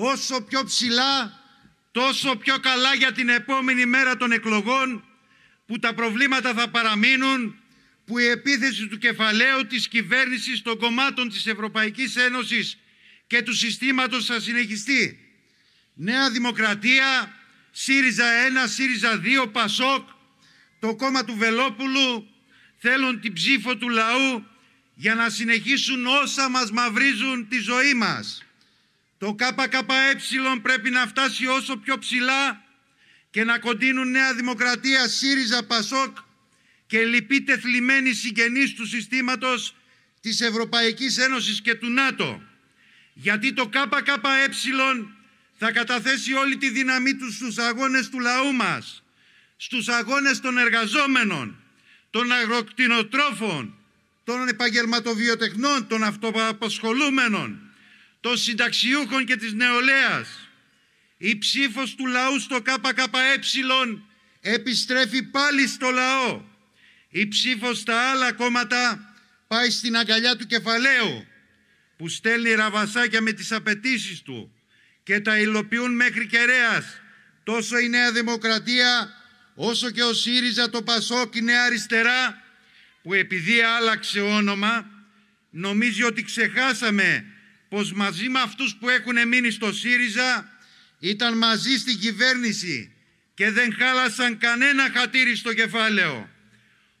όσο πιο ψηλά, τόσο πιο καλά για την επόμενη μέρα των εκλογών, που τα προβλήματα θα παραμείνουν, που η επίθεση του κεφαλαίου της κυβέρνησης των κομμάτων της Ευρωπαϊκής Ένωσης και του συστήματος θα συνεχιστεί. Νέα Δημοκρατία, ΣΥΡΙΖΑ 1, ΣΥΡΙΖΑ 2, ΠΑΣΟΚ, το κόμμα του Βελόπουλου θέλουν την ψήφο του λαού για να συνεχίσουν όσα μας μαυρίζουν τη ζωή μας. Το ΚΚΕ πρέπει να φτάσει όσο πιο ψηλά και να κοντίνουν Νέα Δημοκρατία, ΣΥΡΙΖΑ, ΠΑΣΟΚ και λοιποί τεθλιμμένοι συγγενείς του συστήματος της Ευρωπαϊκής Ένωσης και του ΝΑΤΟ. Γιατί το ΚΚΕ θα καταθέσει όλη τη δύναμή του στους αγώνες του λαού μας, στους αγώνες των εργαζόμενων, των αγροκτηνοτρόφων, των επαγγελματοβιοτεχνών, των αυτοαπασχολούμενων, των συνταξιούχων και της νεολαίας. Η ψήφος του λαού στο ΚΚΕ επιστρέφει πάλι στο λαό. Η ψήφος στα άλλα κόμματα πάει στην αγκαλιά του κεφαλαίου που στέλνει ραβασάκια με τις απαιτήσεις του και τα υλοποιούν μέχρι κεραίας τόσο η Νέα Δημοκρατία όσο και ο ΣΥΡΙΖΑ, το ΠΑΣΟΚ, η Νέα Αριστερά που επειδή άλλαξε όνομα νομίζει ότι ξεχάσαμε πως μαζί με αυτούς που έχουν μείνει στο ΣΥΡΙΖΑ ήταν μαζί στην κυβέρνηση και δεν χάλασαν κανένα χατήρι στο κεφάλαιο.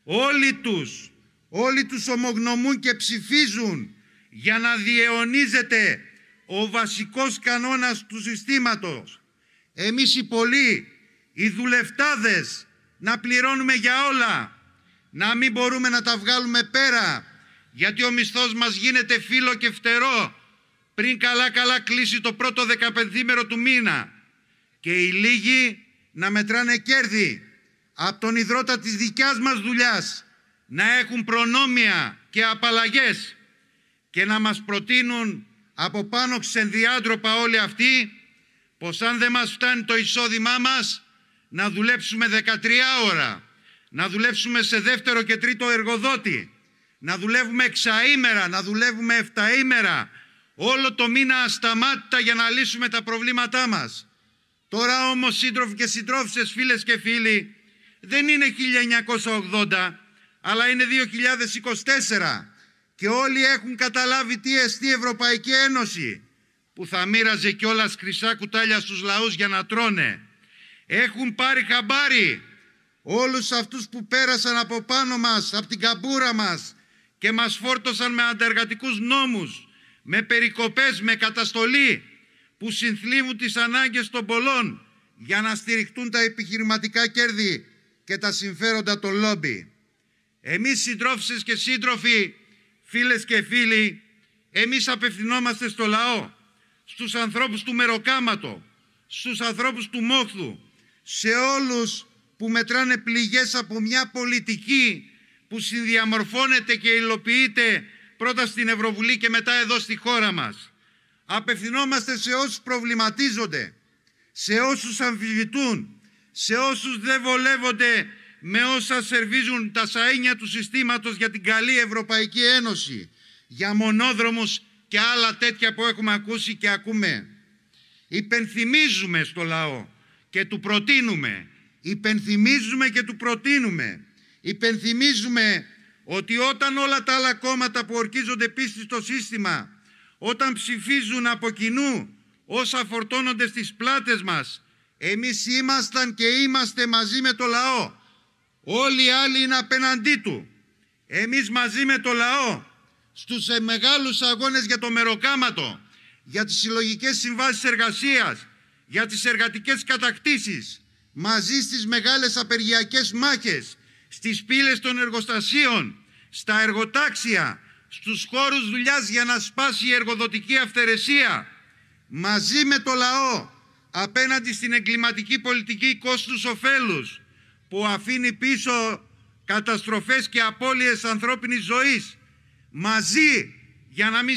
Όλοι τους, όλοι τους ομογνωμούν και ψηφίζουν για να διαιωνίζεται ο βασικός κανόνας του συστήματος. Εμείς οι πολλοί, οι δουλευτάδες, να πληρώνουμε για όλα, να μην μπορούμε να τα βγάλουμε πέρα, γιατί ο μισθός μας γίνεται φύλλο και φτερό πριν καλά-καλά κλείσει το πρώτο δεκαπενθήμερο του μήνα. Και οι λίγοι να μετράνε κέρδη από τον ιδρώτα της δικιάς μας δουλειάς να έχουν προνόμια και απαλλαγές και να μας προτείνουν από πάνω ξενδιάντροπα όλοι αυτοί πως αν δεν μας φτάνει το εισόδημά μας να δουλέψουμε 13 ώρα, να δουλέψουμε σε δεύτερο και τρίτο εργοδότη, να δουλεύουμε εξαήμερα, να δουλεύουμε εφταήμερα, όλο το μήνα ασταμάτητα για να λύσουμε τα προβλήματά μας. Τώρα όμως σύντροφοι και συντρόφισσες, φίλες και φίλοι, δεν είναι 1980, αλλά είναι 2024 και όλοι έχουν καταλάβει τι εστί Ευρωπαϊκή Ένωση που θα μοίραζε κιόλας χρυσά κουτάλια στους λαούς για να τρώνε. Έχουν πάρει χαμπάρι όλους αυτούς που πέρασαν από πάνω μας, από την καμπούρα μας και μας φόρτωσαν με αντεργατικούς νόμους, με περικοπές, με καταστολή που συνθλίβουν τις ανάγκες των πολλών για να στηριχτούν τα επιχειρηματικά κέρδη και τα συμφέροντα των λόμπι. Εμείς συντρόφισσες και σύντροφοι Φίλες και φίλοι, εμείς απευθυνόμαστε στο λαό, στους ανθρώπους του Μεροκάματο, στους ανθρώπους του Μόχθου, σε όλους που μετράνε πληγές από μια πολιτική που συνδιαμορφώνεται και υλοποιείται πρώτα στην Ευρωβουλή και μετά εδώ στη χώρα μας. Απευθυνόμαστε σε όσους προβληματίζονται, σε όσους αμφιβητούν, σε όσους δεν βολεύονται με όσα σερβίζουν τα σαΐνια του συστήματος για την καλή Ευρωπαϊκή Ένωση, για μονόδρομους και άλλα τέτοια που έχουμε ακούσει και ακούμε. Υπενθυμίζουμε στο λαό και του προτείνουμε. Υπενθυμίζουμε και του προτείνουμε. Υπενθυμίζουμε ότι όταν όλα τα άλλα κόμματα που ορκίζονται πίστη στο σύστημα, όταν ψηφίζουν από κοινού όσα φορτώνονται στις πλάτες μας, εμείς ήμασταν και είμαστε μαζί με το λαό Όλοι οι άλλοι είναι απέναντί του. Εμείς μαζί με το λαό στους ε, μεγάλους αγώνες για το μεροκάματο, για τις συλλογικές συμβάσεις εργασίας, για τις εργατικές κατακτήσεις, μαζί στις μεγάλες απεργιακές μάχες, στις πύλες των εργοστασίων, στα εργοτάξια, στους χώρους δουλειάς για να σπάσει η εργοδοτική αυθαιρεσία, μαζί με το λαό, απέναντι στην εγκληματική πολιτική κόστους ωφέλους, που αφήνει πίσω καταστροφές και απώλειες ανθρώπινης ζωής. Μαζί για να μην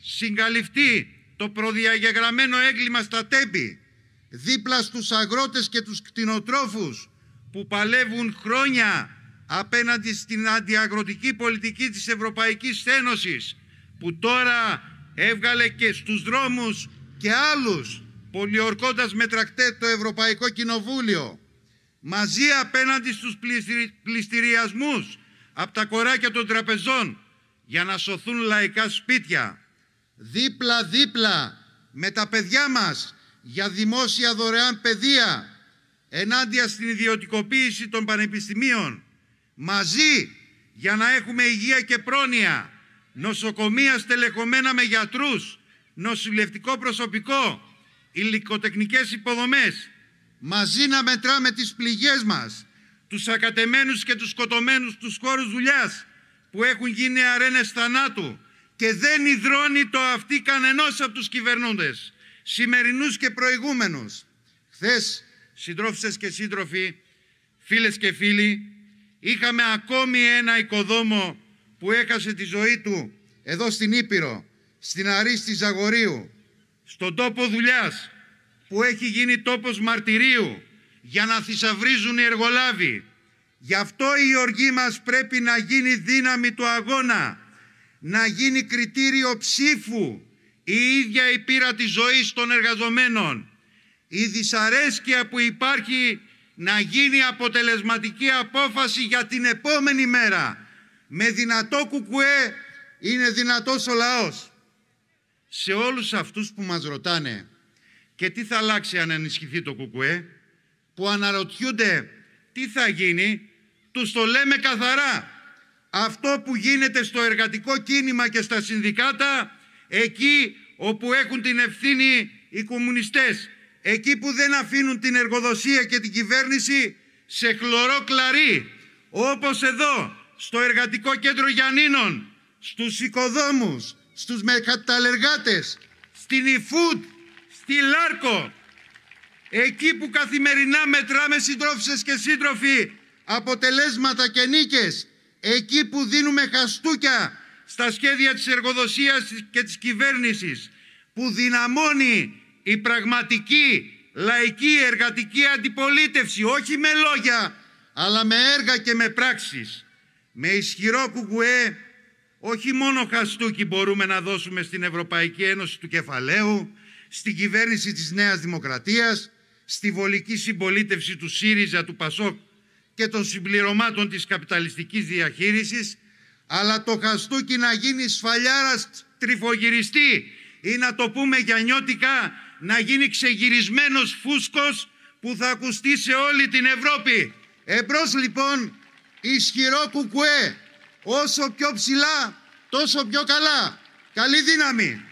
συγκαλυφθεί το προδιαγεγραμμένο έγκλημα στα τέμπη δίπλα στους αγρότες και τους κτηνοτρόφους που παλεύουν χρόνια απέναντι στην αντιαγροτική πολιτική της Ευρωπαϊκής Ένωσης που τώρα έβγαλε και στους δρόμους και άλλους πολιορκώντας με τρακτέ το Ευρωπαϊκό Κοινοβούλιο μαζί απέναντι στους πληστηριασμούς από τα κοράκια των τραπεζών για να σωθούν λαϊκά σπίτια δίπλα-δίπλα με τα παιδιά μας για δημόσια δωρεάν παιδεία ενάντια στην ιδιωτικοποίηση των πανεπιστημίων μαζί για να έχουμε υγεία και πρόνοια νοσοκομεία στελεχωμένα με γιατρούς νοσηλευτικό προσωπικό υλικοτεχνικές υποδομές μαζί να μετράμε τις πληγές μας τους ακατεμένους και τους σκοτωμένους τους χώρους δουλειάς που έχουν γίνει αρένες θανάτου και δεν υδρώνει το αυτή κανενός από τους κυβερνούντες, σημερινούς και προηγούμενους. Χθες, συντρόφισσες και σύντροφοι, φίλες και φίλοι, είχαμε ακόμη ένα οικοδόμο που έχασε τη ζωή του εδώ στην Ήπειρο, στην Αρίστη Ζαγορίου, στον τόπο δουλειάς, που έχει γίνει τόπος μαρτυρίου για να θησαυρίζουν οι εργολάβοι. Γι' αυτό η οργή μας πρέπει να γίνει δύναμη του αγώνα, να γίνει κριτήριο ψήφου η ίδια η πείρα της ζωής των εργαζομένων. Η δυσαρέσκεια που υπάρχει να γίνει αποτελεσματική απόφαση για την επόμενη μέρα. Με δυνατό κουκουέ είναι δυνατός ο λαός. Σε όλους αυτούς που μας ρωτάνε και τι θα αλλάξει αν ενισχυθεί το κουκουέ, που αναρωτιούνται τι θα γίνει, τους το λέμε καθαρά. Αυτό που γίνεται στο εργατικό κίνημα και στα συνδικάτα, εκεί όπου έχουν την ευθύνη οι κομμουνιστές, εκεί που δεν αφήνουν την εργοδοσία και την κυβέρνηση σε χλωρό κλαρί, όπως εδώ, στο Εργατικό Κέντρο Γιαννίνων, στους οικοδόμους, στους μεταλλεργάτες, στην eFood, στη Λάρκο, εκεί που καθημερινά μετράμε συντρόφισσες και σύντροφοι αποτελέσματα και νίκες, εκεί που δίνουμε χαστούκια στα σχέδια της εργοδοσίας και της κυβέρνησης, που δυναμώνει η πραγματική λαϊκή εργατική αντιπολίτευση, όχι με λόγια, αλλά με έργα και με πράξεις. Με ισχυρό κουκουέ, όχι μόνο χαστούκι μπορούμε να δώσουμε στην Ευρωπαϊκή Ένωση του Κεφαλαίου, στην κυβέρνηση της Νέας Δημοκρατίας, στη βολική συμπολίτευση του ΣΥΡΙΖΑ, του ΠΑΣΟΚ και των συμπληρωμάτων της καπιταλιστικής διαχείρισης, αλλά το χαστούκι να γίνει σφαλιάρας τριφογυριστή ή να το πούμε γιανιώτικα, να γίνει ξεγυρισμένος φούσκος που θα ακουστεί σε όλη την Ευρώπη. Εμπρός λοιπόν ισχυρό κουκουέ, όσο πιο ψηλά τόσο πιο καλά. Καλή δύναμη.